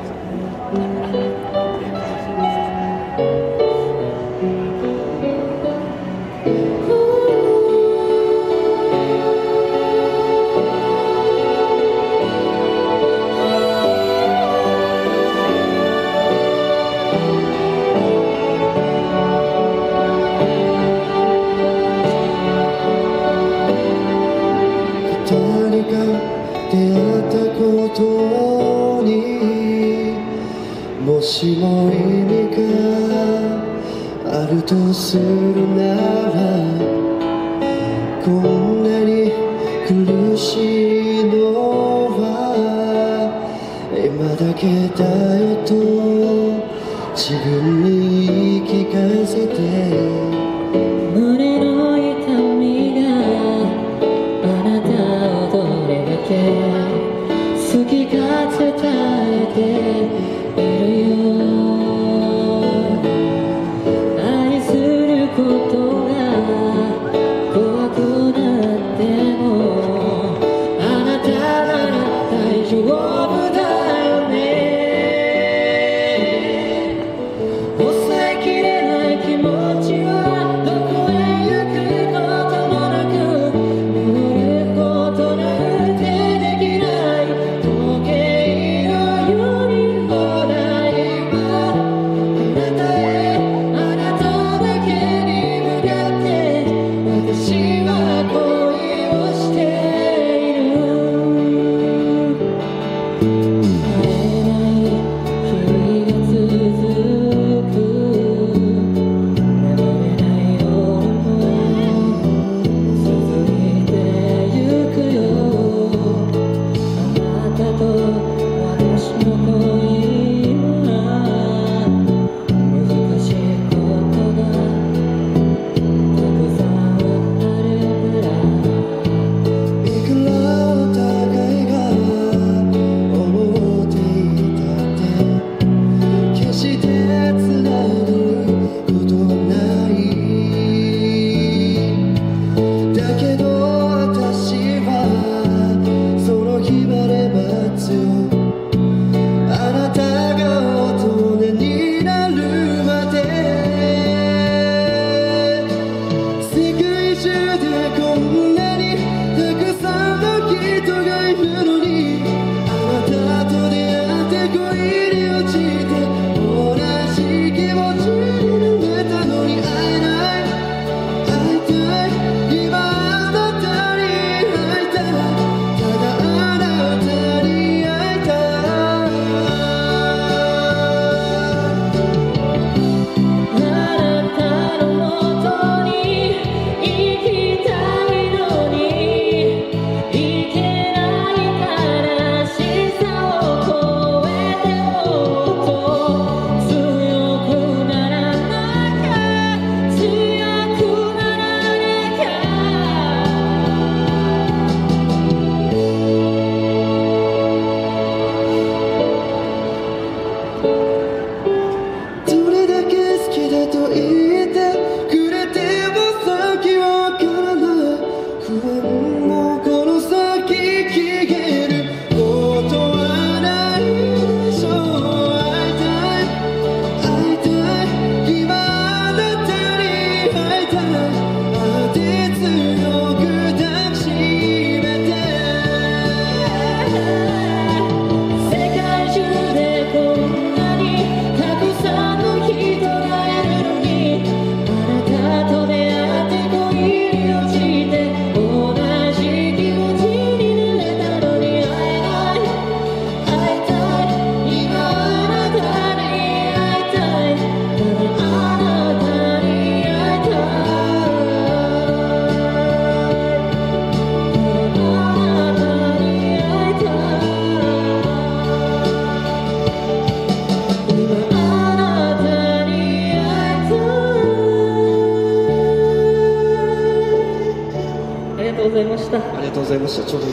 します。もしも意味があるとするならこんなに苦しいのは今だけだよと自分に言い聞かせて他们是做的。